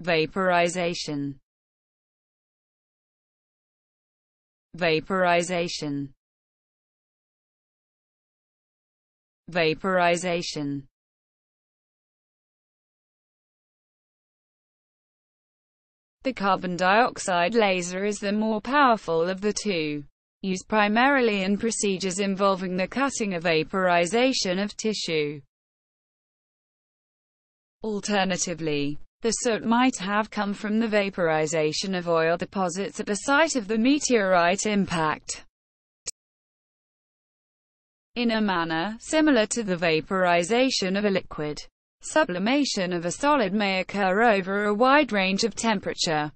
vaporization. Vaporization. Vaporization. The carbon dioxide laser is the more powerful of the two, used primarily in procedures involving the cutting or vaporization of tissue. Alternatively, the soot might have come from the vaporization of oil deposits at the site of the meteorite impact. In a manner, similar to the vaporization of a liquid, sublimation of a solid may occur over a wide range of temperature.